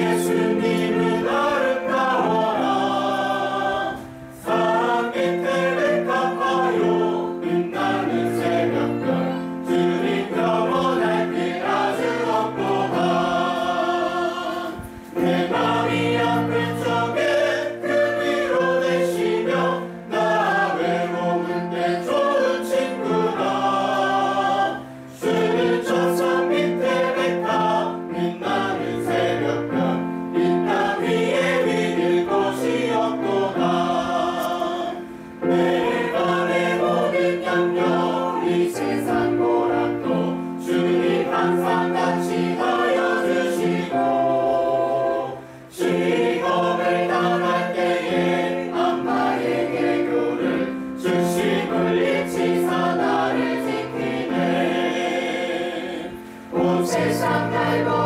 Yes, 이 세상 고락도 주님 항상 같이 하여 주시고 직업을 떠날 때에 악마에게 교를 주심을 잊지사 나를 지키네. 온 세상 달고